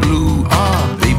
blue are